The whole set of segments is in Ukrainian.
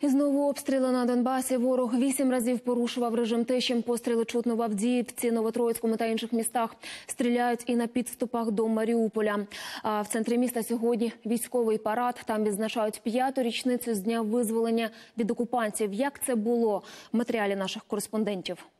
І знову обстріли на Донбасі. Ворог вісім разів порушував режим тиші. Постріли чутно в Авдіївці, Новотроїцькому та інших містах. Стріляють і на підступах до Маріуполя. А в центрі міста сьогодні військовий парад. Там відзначають п'яту річницю з дня визволення від окупантів. Як це було в матеріалі наших кореспондентів?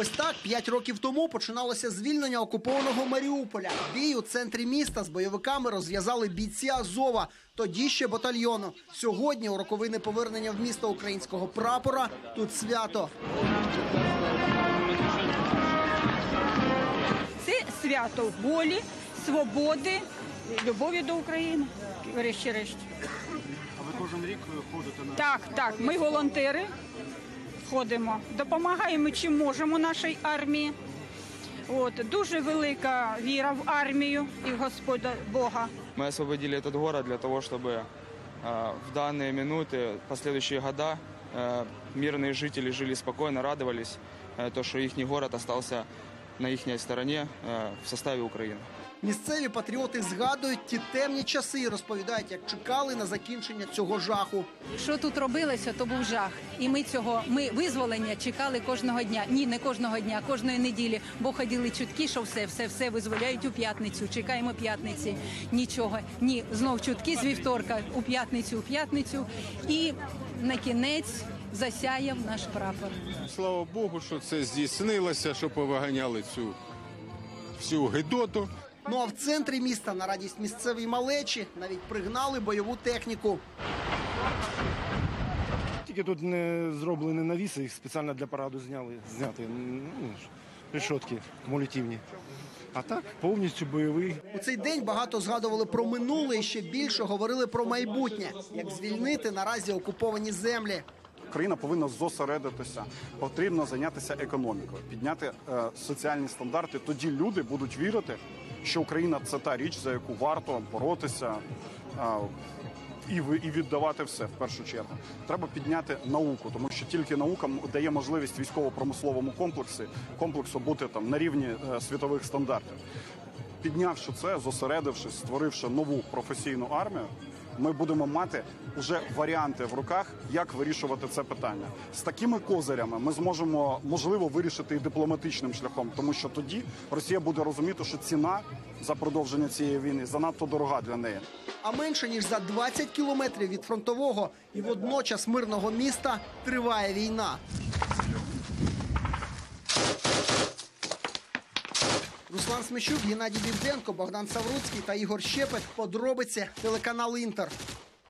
Ось так п'ять років тому починалося звільнення окупованого Маріуполя. Бій у центрі міста з бойовиками розв'язали бійці Азова, тоді ще батальйону. Сьогодні у роковини повернення в місто українського прапора тут свято. Це свято волі, свободи, любові до України. Врешті-решт. А ви кожен рік ходите на Так, так, ми волонтери ходимо, допомагаємо чим можемо нашій армії. От дуже велика віра в армію і в Господа Бога. Мы освободили этот город для того, чтобы э, в данные минуты, последующие года, э, мирные жители жили спокойно, радовались, э, то, что их город остался на их стороне э, в составе Украины. Місцеві патріоти згадують ті темні часи і розповідають, як чекали на закінчення цього жаху. Що тут робилося, то був жах. І ми цього ми визволення чекали кожного дня. Ні, не кожного дня, кожної неділі. Бо ходили чутки, що все, все, все визволяють у п'ятницю. Чекаємо п'ятниці. Нічого. Ні, знов чутки з вівторка у п'ятницю, у п'ятницю. І на кінець засяяв наш прапор. Слава Богу, що це здійснилося, що повиганяли цю всю гидоту. Ну а в центрі міста на радість місцевій малечі навіть пригнали бойову техніку. тільки тут не зроблені навіси, їх спеціально для параду зняли, зняти ну, ж, решотки кумулятивні. А так повністю бойовий. У цей день багато згадували про минуле і ще більше говорили про майбутнє, як звільнити наразі окуповані землі. Країна повинна зосередитися, потрібно зайнятися економікою, підняти е, соціальні стандарти. Тоді люди будуть вірити, що Україна це та річ, за яку варто боротися і, і віддавати все в першу чергу. Треба підняти науку, тому що тільки наука дає можливість військово-промисловому комплексу комплексу бути там на рівні е, світових стандартів. Піднявши це, зосередившись, створивши нову професійну армію, ми будемо мати вже варіанти в руках, як вирішувати це питання. З такими козирями ми зможемо можливо вирішити і дипломатичним шляхом, тому що тоді Росія буде розуміти, що ціна за продовження цієї війни занадто дорога для неї. А менше ніж за 20 кілометрів від фронтового і водночас мирного міста триває війна. Руслан Смещук, Геннадій Дівденко, Богдан Савруцький та Ігор Щепет. Подробиці телеканал Інтер.